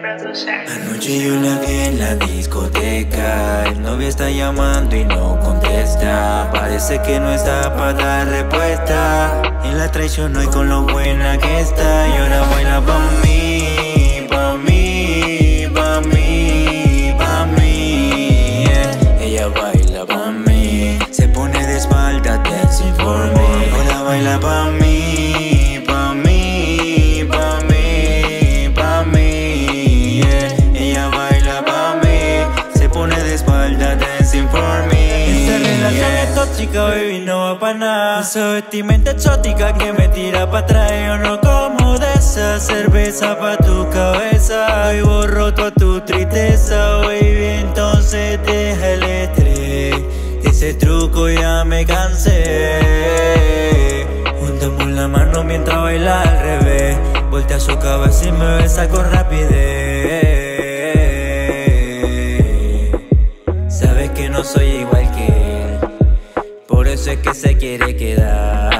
Producer. Anoche yo la vi en la discoteca El novio está llamando y no contesta. Parece que no está para dar respuesta. Y la traicionó y con lo buena que está Y ahora baila pa' mí, tóxica, baby, no va pa' nada. Esa vestimenta exótica que me tira pa' atrás Yo no como de esa cerveza pa' tu cabeza. Y borro toda tu tristeza, baby Entonces deja el estrés. Ese truco ya me cansé. Juntamos la mano mientras baila al revés. Voltea su cabeza y me besa con rapidez eso es que se quiere quedar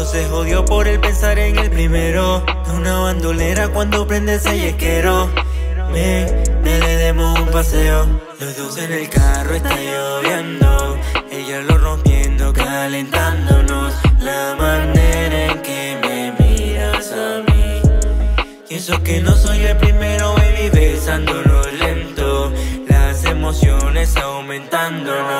Entonces jodió por el pensar en el primero. De una bandolera cuando prende ese yesquero Ven, le demos un paseo. Los dos en el carro está lloviendo. Ella lo rompiendo, calentándonos. La manera en que me miras a mí. Y eso que no soy el primero, baby, besándonos lento. Las emociones aumentándonos